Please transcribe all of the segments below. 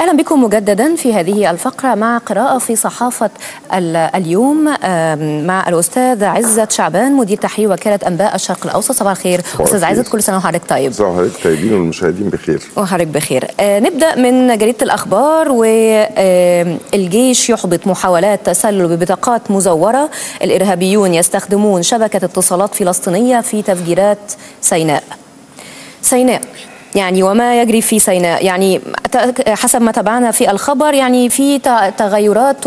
أهلا بكم مجددا في هذه الفقرة مع قراءة في صحافة اليوم مع الأستاذ عزت شعبان مدير تحرير وكالة أنباء الشرق الأوسط. صباح الخير. أستاذ عزت كل سنة وحضرتك طيب؟ صباح الخير. طيبين والمشاهدين بخير. وحضرتك بخير. نبدأ من جريدة الأخبار والجيش يحبط محاولات تسلل ببطاقات مزورة. الإرهابيون يستخدمون شبكة اتصالات فلسطينية في تفجيرات سيناء. سيناء. يعني وما يجري في سيناء يعني حسب ما تابعنا في الخبر يعني في تغيرات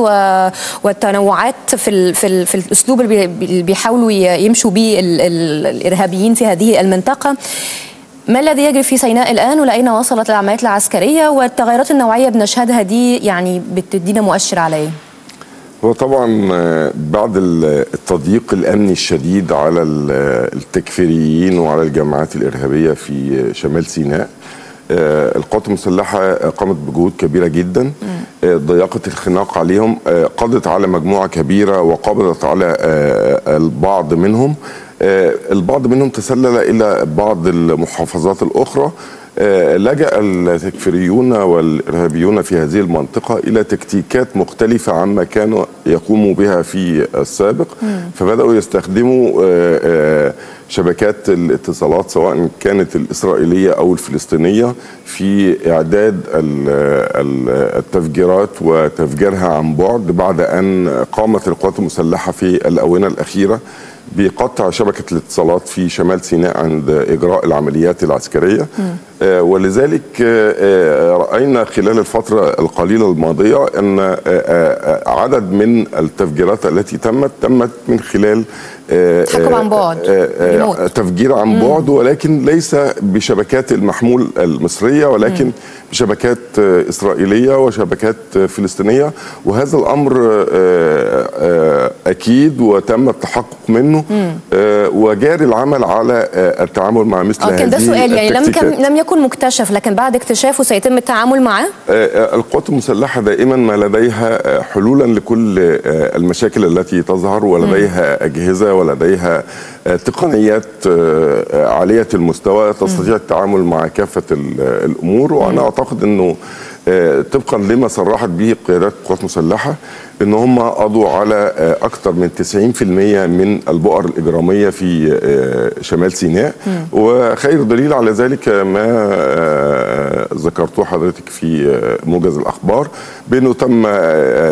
والتنوعات في في, في الأسلوب اللي بيحاولوا يمشوا به الإرهابيين في هذه المنطقة. ما الذي يجري في سيناء الآن؟ ولأين وصلت العمليات العسكرية؟ والتغيرات النوعية بنشهدها دي يعني بتدينا مؤشر على إيه؟ هو طبعا بعد التضييق الأمني الشديد على التكفيريين وعلى الجماعات الإرهابية في شمال سيناء القوات المسلحة قامت بجهود كبيرة جدا ضيقت الخناق عليهم قضت على مجموعة كبيرة وقبضت على البعض منهم البعض منهم تسلل إلى بعض المحافظات الأخرى لجأ التكفيريون والإرهابيون في هذه المنطقة إلى تكتيكات مختلفة عما كانوا يقوموا بها في السابق فبدأوا يستخدموا شبكات الاتصالات سواء كانت الإسرائيلية أو الفلسطينية في إعداد التفجيرات وتفجيرها عن بعد بعد أن قامت القوات المسلحة في الآونة الأخيرة بقطع شبكة الاتصالات في شمال سيناء عند إجراء العمليات العسكرية. آه ولذلك آه رأينا خلال الفترة القليلة الماضية أن آه عدد من التفجيرات التي تمت تمت من خلال تحكم عن بعد تفجير عن بعد ولكن ليس بشبكات المحمول المصرية ولكن بشبكات إسرائيلية وشبكات فلسطينية. وهذا الأمر أكيد وتم التحقق منه. وجاري العمل على التعامل مع مثل هذه كان ده سؤال يعني لم لم يكن مكتشف لكن بعد اكتشافه سيتم التعامل معه؟ القوات المسلحة دائما ما لديها حلولا لكل المشاكل التي تظهر ولديها أجهزة ولديها تقنيات عالية المستوى تستطيع التعامل مع كافة الأمور. وأنا أعتقد أنه طبقا لما صرحت به قيادات القوات المسلحه إن هم قضوا على أكثر من 90% من البؤر الإجرامية في شمال سيناء. وخير دليل على ذلك ما ذكرته حضرتك في موجز الأخبار بأنه تم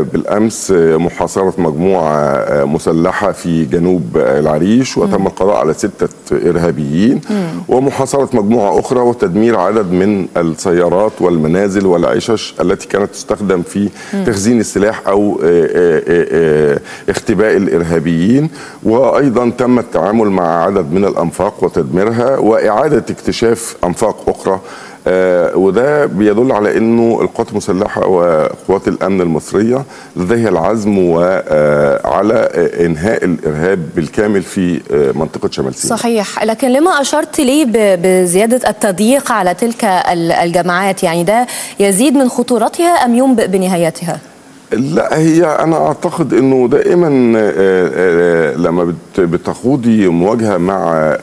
بالأمس محاصرة مجموعة مسلحة في جنوب العريش وتم القضاء على ستة إرهابيين. ومحاصرة مجموعة أخرى وتدمير عدد من السيارات والمنازل والعشش التي كانت تستخدم في تخزين السلاح أو اختباء الإرهابيين وأيضا تم التعامل مع عدد من الأنفاق وتدميرها وإعادة اكتشاف أنفاق أخرى آه وده بيدل على إنه القوات المسلحة وقوات الأمن المصرية لديها العزم وعلى آه إنهاء الإرهاب بالكامل في آه منطقة شمال سيناء. صحيح، لكن لما أشرت لي بزيادة التضييق على تلك الجماعات يعني ده يزيد من خطورتها أم ينبئ بنهايتها؟ لا هي أنا أعتقد إنه دائما لما بتخوضي مواجهة مع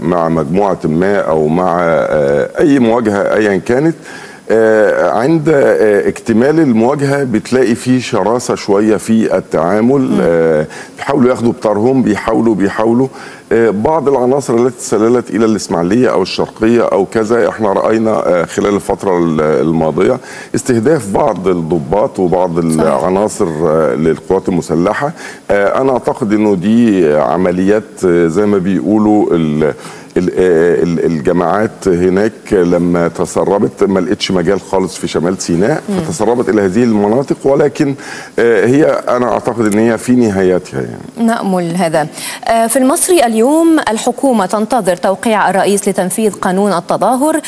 مع مجموعة ما أو مع أي مواجهة ايا كانت عند اكتمال المواجهة بتلاقي في شراسة شوية في التعامل. بيحاولوا ياخدوا بطارهم بيحاولوا بيحاولوا. بعض العناصر التي تسللت إلى الإسماعيلية أو الشرقية أو كذا إحنا رأينا خلال الفترة الماضية استهداف بعض الضباط وبعض العناصر للقوات المسلحة. أنا أعتقد إنه دي عمليات زي ما بيقولوا الجماعات هناك لما تسربت ما لقتش مجال خالص في شمال سيناء فتسربت إلى هذه المناطق ولكن هي أنا أعتقد إن هي في نهايتها يعني. نأمل هذا. في المصري اليوم الحكومة تنتظر توقيع الرئيس لتنفيذ قانون التظاهر.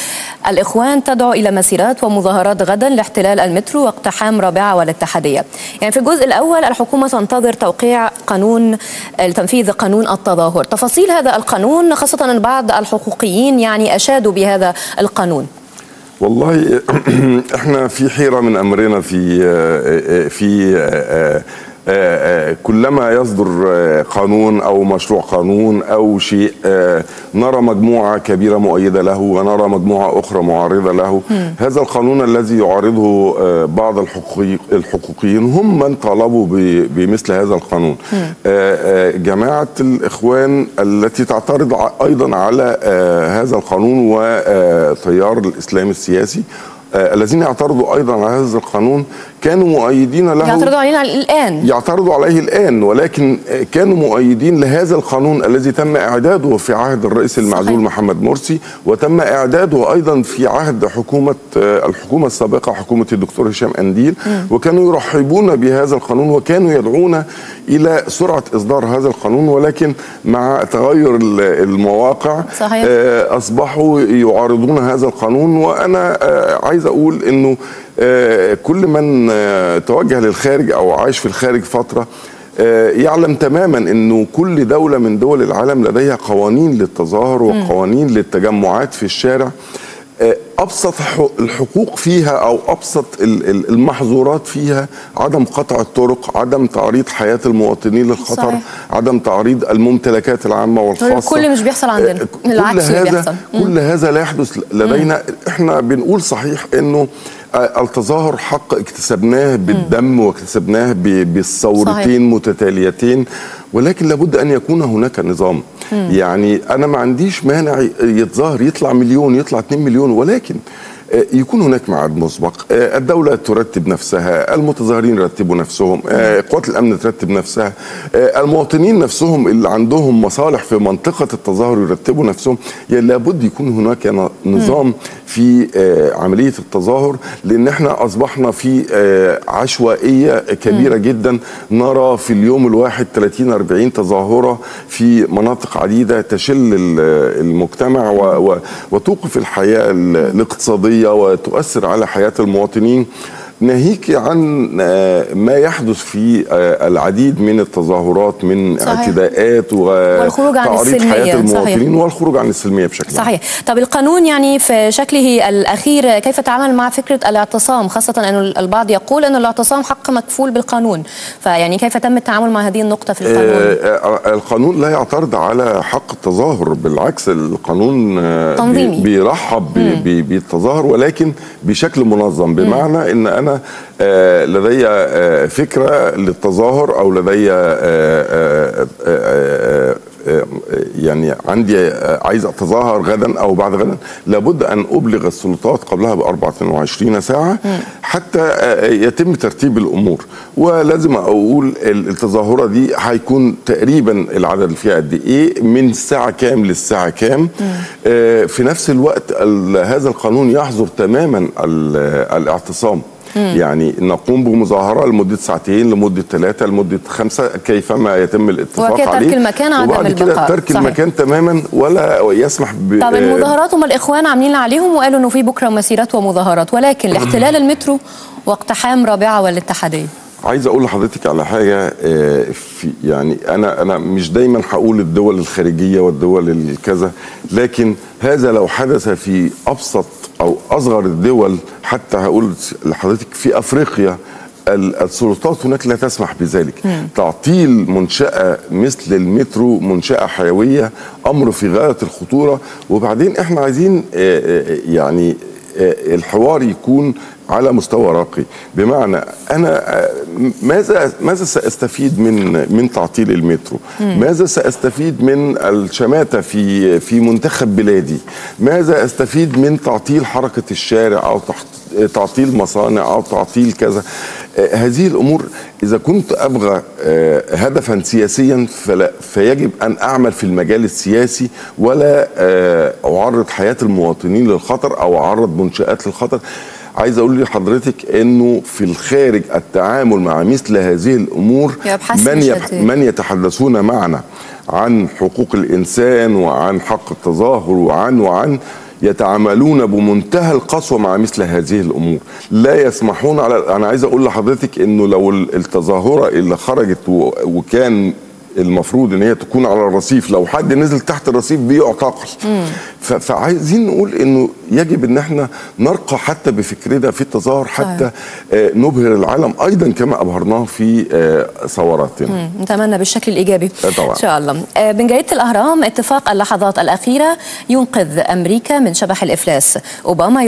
الإخوان تدعو إلى مسيرات ومظاهرات غدا لاحتلال المترو واقتحام رابعة والاتحادية. يعني في الجزء الأول الحكومة تنتظر توقيع قانون تنفيذ قانون التظاهر. تفاصيل هذا القانون خاصة ان بعض الحقوقيين يعني أشادوا بهذا القانون. والله إحنا في حيرة من أمرنا في في آه، آه، كلما يصدر آه، قانون أو مشروع قانون أو شيء آه، نرى مجموعة كبيرة مؤيدة له ونرى مجموعة أخرى معارضة له. هذا القانون الذي يعارضه آه، بعض الحقوقي الحقوقيين هم من طالبوا بمثل هذا القانون. آه، آه، جماعة الإخوان التي تعترض أيضا على آه، هذا القانون وتيار الإسلام السياسي آه، الذين يعترضوا أيضا على هذا القانون كانوا مؤيدين له يعترضوا علينا الآن يعترضوا عليه الآن ولكن كانوا مؤيدين لهذا القانون الذي تم إعداده في عهد الرئيس المعزول صحيح. محمد مرسي وتم إعداده أيضا في عهد حكومة الحكومة السابقة حكومة الدكتور هشام أنديل وكانوا يرحبون بهذا القانون وكانوا يدعون إلى سرعة إصدار هذا القانون ولكن مع تغير ال- المواقع صحيح. آه، أصبحوا يعارضون هذا القانون وأنا آه، عايز أقول أنه كل من آه، توجه للخارج أو عاش في الخارج فترة آه، يعلم تماما إنه كل دولة من دول العالم لديها قوانين للتظاهر وقوانين للتجمعات في الشارع. آه، أبسط الحقوق فيها أو أبسط ال- ال- المحظورات فيها عدم قطع الطرق عدم تعريض حياة المواطنين للخطر صحيح. عدم تعريض الممتلكات العامة والخاصة. كل مش بيحصل عندنا. آه، العكس كل هذا بيحصل. كل هذا لا يحدث لدينا. إحنا بنقول صحيح إنه آه، التظاهر حق اكتسبناه بالدم واكتسبناه بالثورتين متتاليتين ولكن لابد أن يكون هناك نظام. يعني أنا ما عنديش مانع يتظاهر يطلع مليون يطلع 2 مليون ولكن يكون هناك ميعاد مسبق. آه، الدولة ترتب نفسها المتظاهرين يرتبوا نفسهم آه، قوات الأمن ترتب نفسها آه، المواطنين نفسهم اللي عندهم مصالح في منطقة التظاهر يرتبوا نفسهم. يعني لابد يكون هناك نظام في آه، عملية التظاهر لأن إحنا أصبحنا في آه، عشوائية كبيرة جدا. نرى في اليوم الواحد 30 40 تظاهرة في مناطق عديدة تشل ال- المجتمع وتوقف الحياة ال- الاقتصادية وتؤثر على حياة المواطنين. ناهيك عن آه، ما يحدث في آه، العديد من التظاهرات من صحيح. اعتداءات والخروج عن السلمية، حياة المواطنين صحيح. والخروج عن السلمية بشكل عام. صحيح. طب القانون يعني في شكله الأخير كيف تعامل مع فكرة الاعتصام؟ خاصة أن البعض يقول أن الاعتصام حق مكفول بالقانون. فيعني كيف تم التعامل مع هذه النقطة في القانون؟ آه، آه، القانون لا يعترض على حق التظاهر. بالعكس القانون آه، تنظيمي. بي- بيرحب بالتظاهر ولكن بشكل منظم. بمعنى إن أنا آه، لدي آه، فكرة للتظاهر أو لدي آه، يعني عندي عايز أتظاهر غدا أو بعد غدا لابد أن أبلغ السلطات قبلها ب 24 ساعة حتى يتم ترتيب الأمور. ولازم أقول ال- التظاهرة دي هيكون تقريبا العدد اللي فيها قد إيه من الساعة كام للساعة كام. في نفس الوقت ال- هذا القانون يحظر تماما ال- الاعتصام يعني نقوم بمظاهرة لمدة ساعتين لمدة ثلاثة لمدة خمسة كيفما يتم الاتفاق وكده ترك عليه المكان عدم وبعد كده البقاء. ترك صحيح. المكان تماما ولا يسمح ب طب المظاهرات هم الإخوان عاملين عليهم وقالوا أنه في بكرة مسيرات ومظاهرات ولكن لاحتلال المترو واقتحام رابعة والاتحادية عايز أقول لحضرتك على حاجة آه، في يعني أنا أنا مش دايما هقول الدول الخارجية والدول الكذا لكن هذا لو حدث في أبسط أو أصغر الدول حتى هقول لحضرتك في أفريقيا ال- السلطات هناك لا تسمح بذلك. تعطيل منشأة مثل المترو منشأة حيوية أمر في غاية الخطورة. وبعدين إحنا عايزين آه، آه، يعني آه، الحوار يكون على مستوى راقي. بمعنى أنا ماذا ماذا سأستفيد من من تعطيل المترو؟ ماذا سأستفيد من الشماتة في في منتخب بلادي؟ ماذا أستفيد من تعطيل حركة الشارع أو تعطيل مصانع أو تعطيل كذا؟ هذه الأمور إذا كنت أبغى آه، هدفا سياسيا فلا فيجب أن أعمل في المجال السياسي ولا آه، أعرض حياة المواطنين للخطر أو أعرض منشآت للخطر عايز أقول لحضرتك إنه في الخارج التعامل مع مثل هذه الأمور من. يبح من يتحدثون معنا عن حقوق الإنسان وعن حق التظاهر وعن وعن يتعاملون بمنتهى القسوة مع مثل هذه الأمور. لا يسمحون على أنا عايز أقول لحضرتك إنه لو ال- التظاهرة اللي خرجت وكان المفروض إن هي تكون على الرصيف. لو حد نزل تحت الرصيف بيعتقل فعايزين نقول إنه يجب إن إحنا نرقى حتى بفكرنا في التظاهر حتى آه، نبهر العالم أيضا كما أبهرناه في آه، ثوراتنا نتمنى بالشكل الإيجابي. آه، طبعاً. إن شاء الله. آه، من جريدة الأهرام اتفاق اللحظات الأخيرة ينقذ أمريكا من شبح الإفلاس. أوباما